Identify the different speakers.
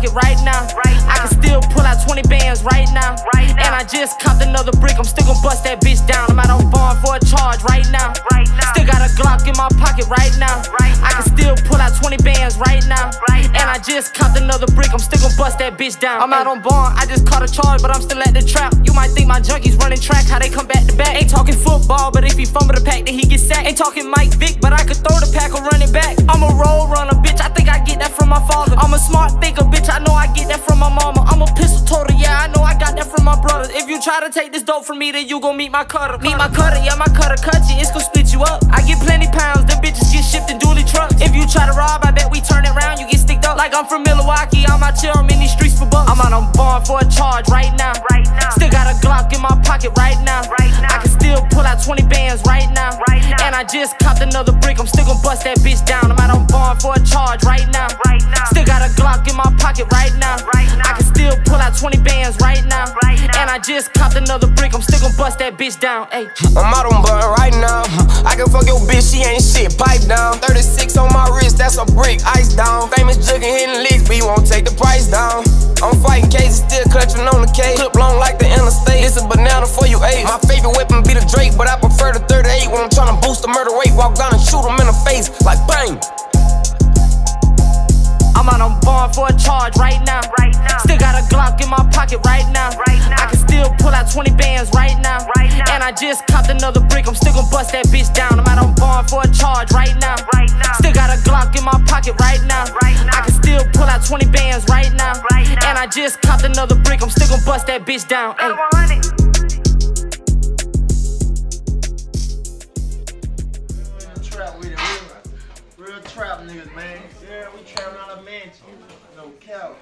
Speaker 1: pocket right now.
Speaker 2: Right
Speaker 1: I can still pull out 20 bands right now.
Speaker 2: Right now.
Speaker 1: And I just copped another brick. I'm still gonna bust that bitch down. I'm out on bond for a charge right now.
Speaker 2: Right now.
Speaker 1: Still got a Glock in my pocket right now.
Speaker 2: Right
Speaker 1: I can still pull out 20 bands right now.
Speaker 2: Right
Speaker 1: And. I just copped another brick. I'm still gonna bust that bitch down. I'm out on bond. I just caught a charge, but I'm still at the trap. You might think my junkies running track, how they come back to back. Ain't talking football, but if he fumble the pack, then he get sacked. Ain't talking Mike try to take this dope from me, then you gon' meet my cutter. Meet my cutter, yeah. My cutter cut you. It's gon' split you up. I get plenty pounds. Them bitches get shipped in dually trucks. If you try to rob, I bet we turn it round. You get sticked up. Like I'm from Milwaukee. I'm out here. I'm in these streets for bucks. I'm out on bond for a charge right now.
Speaker 2: Right now.
Speaker 1: Still got a Glock in my pocket right now.
Speaker 2: Right now.
Speaker 1: I can still pull out 20 bands right now.
Speaker 2: Right now.
Speaker 1: And I just copped another brick. I'm still gonna bust that bitch down. I'm out on bond for a charge right now.
Speaker 2: Right now.
Speaker 1: Still got a Glock in my pocket right now.
Speaker 2: Right now.
Speaker 1: I can still pull out 20 bands right now.
Speaker 2: Right
Speaker 1: I just copped another brick. I'm still gonna bust that bitch down. Hey.
Speaker 3: I'm out on bun right now. I can fuck your bitch, she ain't shit. Pipe down. 36 on my wrist, that's a brick. Ice down. Famous jugging hitting leaks, but he won't take the price down. I'm fighting cases, still clutching on the case. Clip long like the interstate. It's a banana for you ate. My favorite weapon be the Drake, but I prefer the 38 when I'm trying to boost the murder rate. Walk down and shoot him in the face, like bang.
Speaker 1: I'm out on bond for a charge right now.
Speaker 2: Right now.
Speaker 1: Still got a Glock in my pocket right now.
Speaker 2: Right
Speaker 1: pull out 20 bands right now.
Speaker 2: Right now.
Speaker 1: And I just copped another brick. I'm still gonna bust that bitch down. I'm out on bond for a charge right now.
Speaker 2: Right now.
Speaker 1: Still got a Glock in my pocket right now.
Speaker 2: Right now.
Speaker 1: I can still pull out 20 bands right now.
Speaker 2: Right now.
Speaker 1: And I just copped another brick. I'm still gonna bust that bitch down. Ay.
Speaker 2: Another 100.
Speaker 4: Real trap with it, real, real trap niggas, man. Yeah, we trapping out of mansion. No cap.